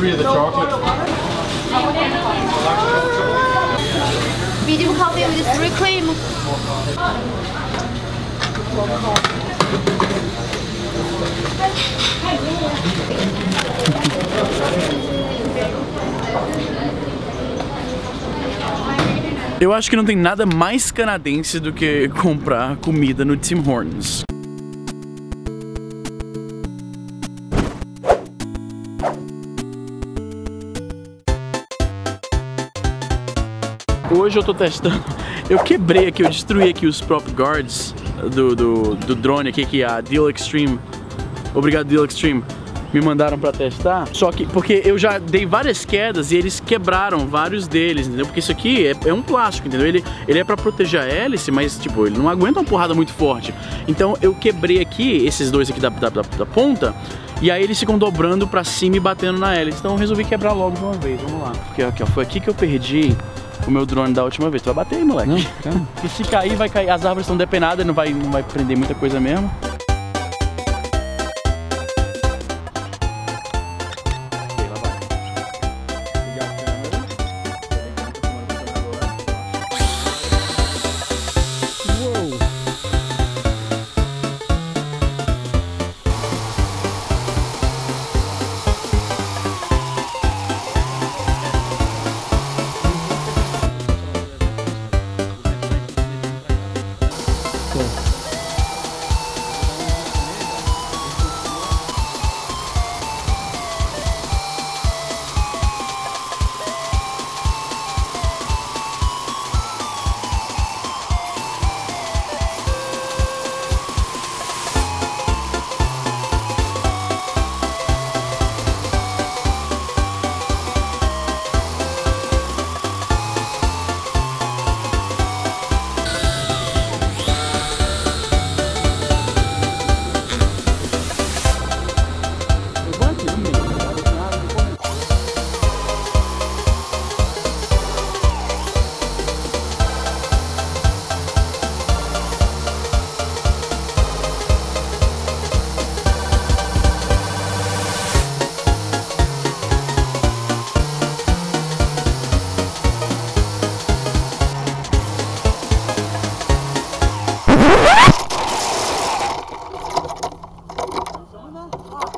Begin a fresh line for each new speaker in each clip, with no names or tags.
three of the chocolate.
Medium coffee with three cream.
Eu acho que não tem nada mais canadense do que comprar comida no Tim Hortons. Hoje eu tô testando. Eu quebrei aqui, eu destruí aqui os prop guards do, do, do drone aqui que a Deal Extreme. Obrigado, Deal Extreme. Me mandaram pra testar. Só que, porque eu já dei várias quedas e eles quebraram vários deles, entendeu? Porque isso aqui é, é um plástico, entendeu? Ele, ele é pra proteger a hélice, mas, tipo, ele não aguenta uma porrada muito forte. Então eu quebrei aqui, esses dois aqui da, da, da, da ponta, e aí eles ficam dobrando pra cima e batendo na hélice. Então eu resolvi quebrar logo de uma vez. Vamos lá. Porque aqui, ó, foi aqui que eu perdi o meu drone da última vez. Tu vai bater aí, moleque.
Não,
se cair, vai cair. As árvores estão depenadas, não vai, não vai prender muita coisa mesmo.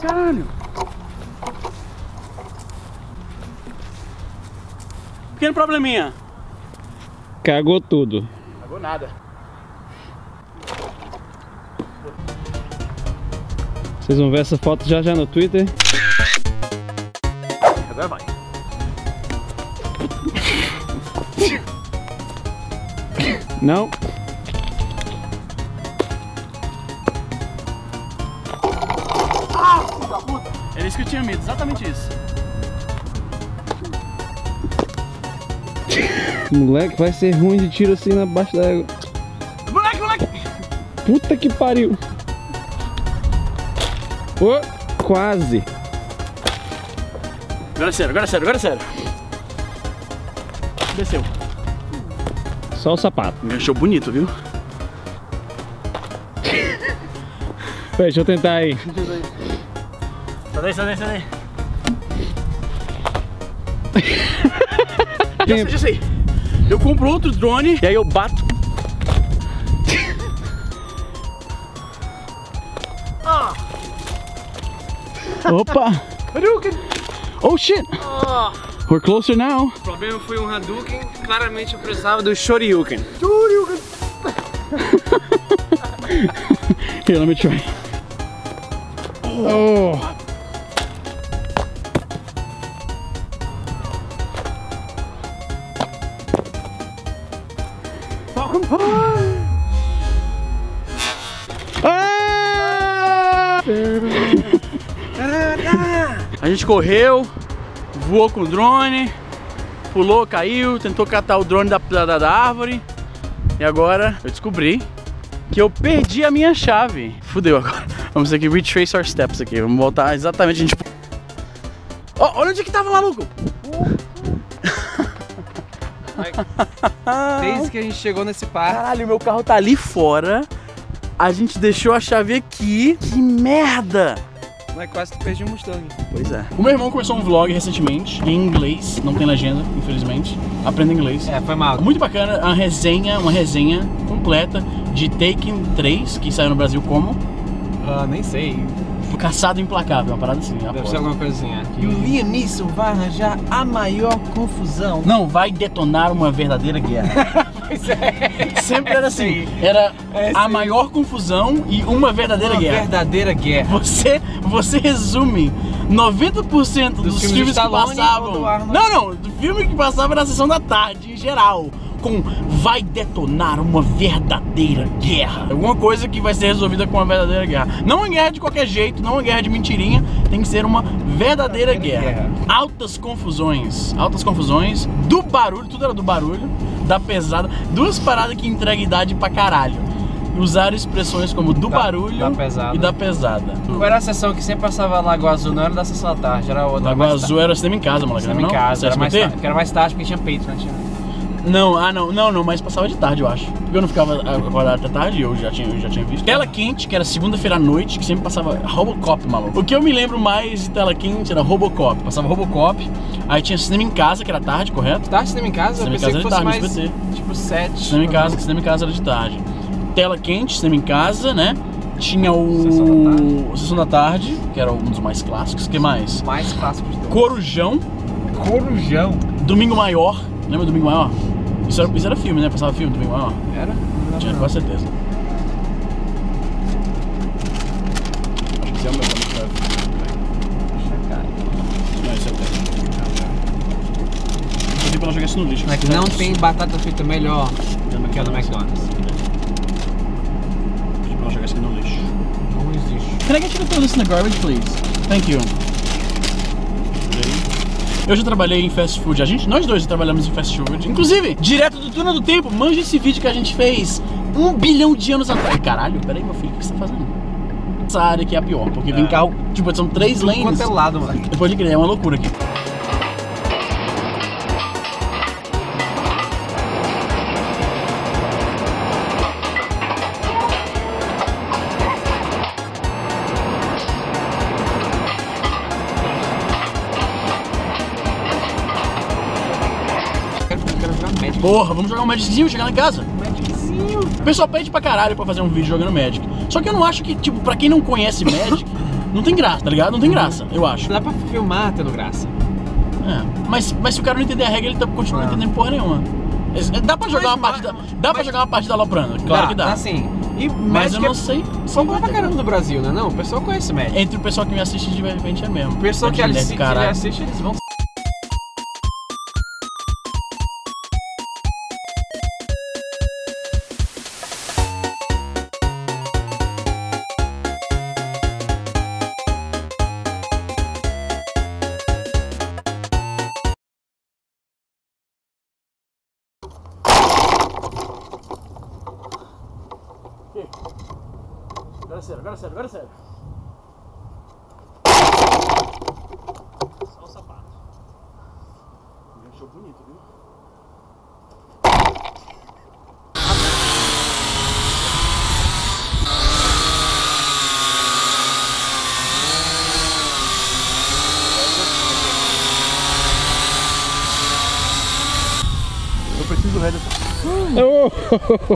Caralho! Pequeno probleminha.
Cagou tudo.
Pagou nada.
Vocês vão ver essa foto já já no Twitter.
Agora vai.
Não?
Era isso que eu tinha medo, exatamente isso.
Moleque, vai ser ruim de tiro assim na baixo da água.
Moleque, moleque!
Puta que pariu. Ô, quase.
Agora é sério, agora é sério, agora é sério. Desceu.
Só o sapato.
Enganchou bonito, viu?
Pera, deixa eu tentar aí.
Sai daí, sai daí, sai daí. Já sei, já sei. Eu compro outro drone e aí eu bato.
Opa!
Hadouken!
Oh shit! We're closer now.
O problema foi um Hadouken, claramente eu precisava do Shoryuken.
Here, let me try. Oh! Ah!
A gente correu, voou com o drone, pulou, caiu, tentou catar o drone da, da, da árvore. E agora eu descobri que eu perdi a minha chave. Fudeu agora. Vamos ter que retrace our steps aqui. Vamos voltar exatamente a gente. Ó, olha onde que tava, maluco!
Desde que a gente chegou nesse parque,
Caralho, meu carro tá ali fora. A gente deixou a chave aqui. Que merda!
Mas quase que perdi um Mustang.
Pois é. O meu irmão começou um vlog recentemente, em inglês, não tem legenda, infelizmente. Aprenda inglês.
É, foi mal.
Muito bacana, a resenha, uma resenha completa de Taken 3, que saiu no Brasil como
Ah, nem sei.
Caçado Implacável, uma parada assim,
Deve
aposto.
ser alguma coisinha. E o Liam Neeson vai arranjar a maior confusão.
Não, vai detonar uma verdadeira guerra.
Pois é.
Sempre era assim,
Sim.
era
É,
a maior confusão e uma verdadeira
Uma
guerra.
verdadeira guerra.
Você, você resume 90% dos,
filmes do
filmes que passavam. Não, não, do filme que passava na sessão da tarde, em geral. Com vai detonar uma verdadeira guerra. Alguma coisa que vai ser resolvida com uma verdadeira guerra. Não uma guerra de qualquer jeito, não uma guerra de mentirinha. Tem que ser uma verdadeira
Verdadeira
guerra.
guerra.
Altas confusões. Altas confusões. Do barulho, tudo era do barulho. Da pesada. Duas paradas que entregam idade pra caralho. Usar expressões como do
Da-
barulho
da
e da pesada.
Qual era a sessão que sempre passava Lagoa Azul? Não era da sessão da tarde, era outra.
Lagoa Azul era cinema em casa, moleque.
Cinema
não?
em casa, era mais, tarde, era mais tarde porque tinha peito, né? Tinha...
Não, ah não, não, não, mas passava de tarde, eu acho. Porque eu não ficava acordado até tarde, eu já tinha, eu já tinha visto. Tela Quente, que era segunda-feira à noite, que sempre passava Robocop, maluco. O que eu me lembro mais de Tela Quente era Robocop. Passava Robocop, aí tinha cinema em casa, que era tarde, correto?
Tarde cinema em casa?
Cinema em casa era
fosse
tarde,
mais,
SBT.
tipo, sete.
Cinema em casa, cinema em casa era de tarde. Tela Quente, cinema em casa, né? Tinha
Sessão da
o Sessão da Tarde, que era um dos mais clássicos. que mais?
Mais clássicos do
Corujão,
Corujão.
Domingo Maior. Lembra Domingo Maior? Isso era, isso era filme, né? Passava filme, Domingo Maior.
Era? Não,
Tinha
não.
quase certeza. Acho que esse é o meu, tá muito leve. Não, esse é o teste. Eu pedi pra ela jogar isso no lixo.
É que não tem batata frita melhor do que a do McDonald's.
Pedi pra ela jogar isso aqui no lixo.
Não existe.
Can I get you to throw this in the garbage, please? Thank you. Eu já trabalhei em fast food, a gente, nós dois já trabalhamos em fast food. Inclusive, direto do túnel do tempo, manja esse vídeo que a gente fez um bilhão de anos atrás. Caralho, peraí, meu filho, o que você tá fazendo? Essa área aqui é a pior, porque vem
É.
carro, tipo, são três lanes.
quanto é lado.
Depois de crer, é uma loucura aqui. Porra, vamos jogar um Magiczinho, chegar lá em casa.
Magiczinho.
O pessoal pede pra caralho pra fazer um vídeo jogando Magic. Só que eu não acho que, tipo, pra quem não conhece Magic, não tem graça, tá ligado? Não tem graça, eu acho.
Dá pra filmar tendo graça.
É, mas, mas se o cara não entender a regra, ele tá, continua não
Ah.
entendendo porra nenhuma. É, Dá pra jogar
Mas-
uma partida. Dá pra
mas-
jogar uma partida aloprando, claro que dá.
Assim, e
mas eu
Magic
não sei.
é
se
popular
vai
pra caramba no Brasil, né? Não, o pessoal conhece Magic.
Entre o pessoal que me assiste, de repente é mesmo.
O pessoal que assiste, que assiste, eles vão
Agora é sério, agora é sério, agora é sério. Só o sapato. Enganchou bonito, viu? Eu preciso do header.